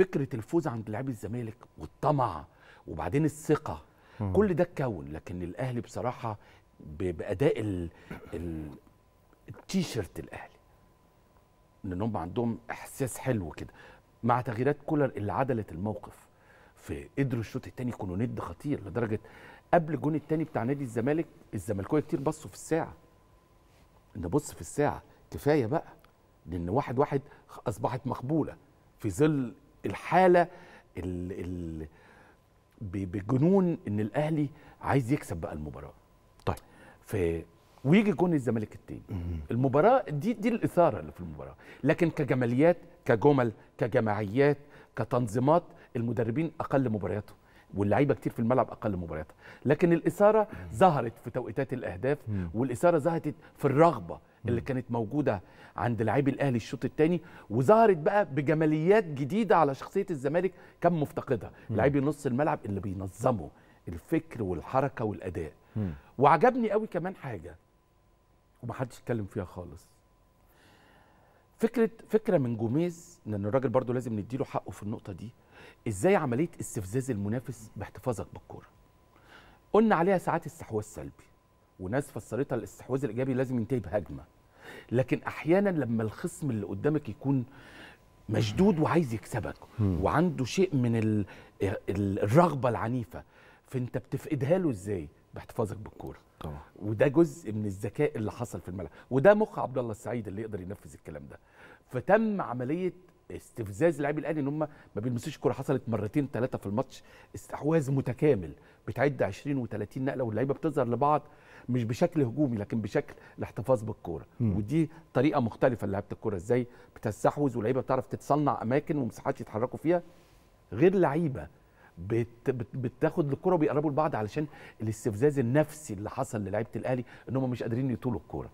فكرة الفوز عند لاعبي الزمالك والطمع وبعدين الثقة. مم. كل ده اتكون لكن الأهلي بصراحة بأداء ال ال التيشيرت الأهلي. ان هم عندهم إحساس حلو كده. مع تغييرات كولر اللي عدلت الموقف في قدروا الشوط الثاني يكونوا ند خطير لدرجة قبل الجون الثاني بتاع نادي الزمالك الزملكاوية كتير بصوا في الساعة. نبص في الساعة كفاية بقى لأن واحد واحد أصبحت مقبولة في ظل الحالة ال ال ب- بجنون إن الأهلي عايز يكسب بقى المباراة. طيب. ف ويجي جون الزمالك التاني. المباراة دي دي الإثارة اللي في المباراة. لكن كجماليات كجمل كجماعيات كتنظيمات المدربين أقل مبارياتهم واللعيبة كتير في الملعب أقل مبارياتها لكن الإثارة ظهرت في توقيتات الأهداف. والإثارة ظهرت في الرغبة اللي كانت موجودة عند لاعبي الأهلي الشوط الثاني وظهرت بقى بجماليات جديدة على شخصية الزمالك كان مفتقدها. لاعبي نص الملعب اللي بينظموا الفكر والحركة والأداء. مم. وعجبني قوي كمان حاجة ومحدش اتكلم فيها خالص. فكرة فكرة من جوميز لأن الراجل برضو لازم نديله حقه في النقطة دي إزاي عملية استفزاز المنافس باحتفاظك بالكورة. قلنا عليها ساعات استحواذ سلبي وناس فسرتها الاستحواذ الإيجابي لازم ينتهي بهجمة. لكن أحيانا لما الخصم اللي قدامك يكون مشدود وعايز يكسبك. وعنده شيء من ال- ال- الرغبة العنيفة فأنت بتفقدها له إزاي؟ باحتفاظك بالكورة. طبعا. وده جزء من الذكاء اللي حصل في الملعب. وده مخ عبد الله السعيد اللي يقدر ينفذ الكلام ده. فتم عملية استفزاز لاعبي الاهلي ان هم ما بيلمسوش الكوره حصلت مرتين ثلاثة في الماتش. استحواذ متكامل. بتعد 20 و30 نقلة واللعيبة بتظهر لبعض مش بشكل هجومي لكن بشكل الاحتفاظ بالكورة. ودي طريقة مختلفة لعيبه الكورة. إزاي بتستحوذ واللعيبة بتعرف تتصنع أماكن ومساحات يتحركوا فيها غير لعيبة. بت بت بتاخد الكره وبيقربوا لبعض علشان الاستفزاز النفسي اللي حصل للعيبة الأهلي إن هم مش قادرين يطولوا الكورة.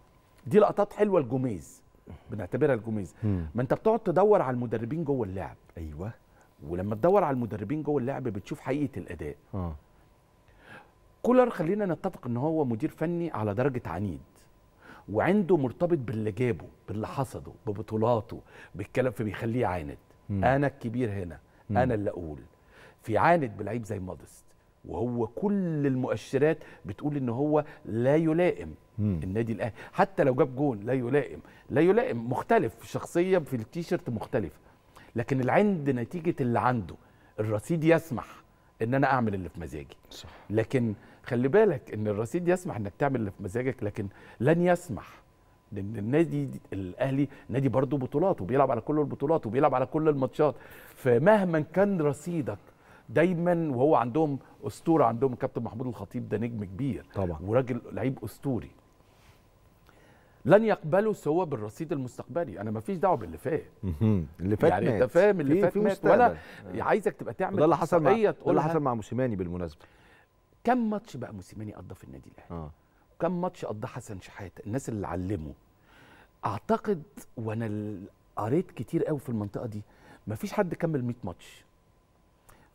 دي لقطات حلوة الجوميز بنعتبرها الجوميز. ما انت بتقعد تدور على المدربين جوه اللعب. أيوه. ولما تدور على المدربين جوه اللعب بتشوف حقيقة الأداء. آه. كولر خلينا نتفق إن هو مدير فني على درجة عنيد. وعنده مرتبط باللي جابه باللي حصده ببطولاته بالكلام فبيخليه يعاند. مم. أنا الكبير هنا مم. أنا اللي أقول. في عاند بلعيب زي مودست. وهو كل المؤشرات بتقول إن هو لا يلائم مم. النادي الأهلي. حتى لو جاب جون لا يلائم. لا يلائم. مختلف. شخصية في التيشيرت مختلفه لكن العند نتيجة اللي عنده. الرصيد يسمح إن أنا أعمل اللي في مزاجي. صح. لكن خلي بالك إن الرصيد يسمح إنك تعمل اللي في مزاجك. لكن لن يسمح لأن النادي دي- الأهلي. نادي برضه بطولات وبيلعب على كل البطولات وبيلعب على كل الماتشات. فمهما كان رصيدك دايما وهو عندهم أسطورة عندهم الكابتن محمود الخطيب ده نجم كبير طبعا. وراجل لعيب أسطوري. لن يقبلوا سوى بالرصيد المستقبلي. أنا مفيش دعوة باللي فات. اللي فات يعني. أنت فاهم؟ اللي فات مات. وأنا آه. عايزك تبقى تعمل وده اللي حصل مع ده اللي. حصل مع موسيماني بالمناسبة. كم ماتش بقى موسيماني قضى في النادي الأهلي؟ آه. كم ماتش قضى حسن شحاتة؟ الناس اللي علموا. أعتقد وأنا قريت كتير قوي في المنطقة دي مفيش حد كمل 100 ماتش.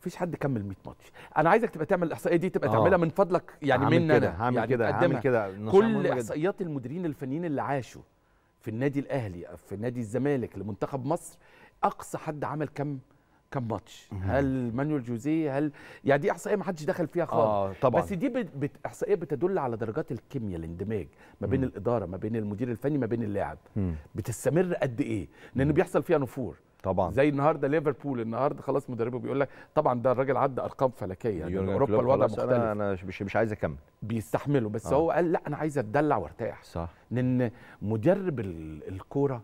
مفيش حد كمل 100 ماتش. أنا عايزك تبقى تعمل الإحصائية دي تبقى آه. تعملها من فضلك. يعني مني كده أنا هعمل يعني كده هعمل. كده. كل. إحصائيات المديرين الفنيين اللي عاشوا في النادي الأهلي في نادي الزمالك لمنتخب مصر أقصى حد عمل كم كم ماتش؟ هل مانويل جوزيه؟ هل يعني دي إحصائية ما حدش دخل فيها خالص. آه طبعا. بس دي بت... بت... إحصائية بتدل على درجات الكيمياء الاندماج ما بين مم. الإدارة ما بين المدير الفني ما بين اللاعب. مم. بتستمر قد إيه؟ لأن بيحصل فيها نفور. طبعا. زي النهارده ليفربول النهارده خلاص مدربه بيقول لك طبعا ده الراجل عدى أرقام فلكية يعني أوروبا الوضع مختلف أنا أنا مش مش عايز أكمل. بيستحملوا بس آه. هو قال لا أنا عايز أتدلع وأرتاح. صح. لأن مدرب ال- الكورة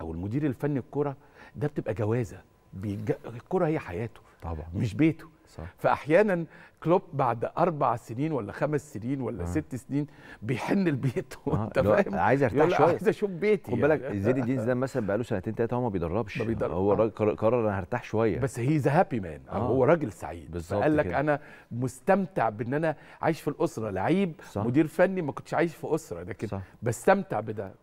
أو المدير الفني الكورة ده بتبقى جوازة. بيج... الكورة هي حياته طبعا مش بيته صح فاحيانا كلوب بعد أربع سنين ولا خمس سنين ولا آه. آه. ست سنين بيحن لبيته آه، أنت اللي هو فاهم عايز ارتاح شوية عايز أشوف بيتي خد بالك يعني. زين الدين زيدان مثلا بقاله سنتين ثلاثة هو ما بيدربش ما بيدرب. هو آه. قرر- أنا هرتاح شوية بس he's a happy man آه. هو راجل سعيد بالظبط فقال لك. أنا مستمتع بإن أنا عايش في الأسرة لعيب صح. مدير فني ما كنتش عايش في أسرة لكن صح بستمتع بده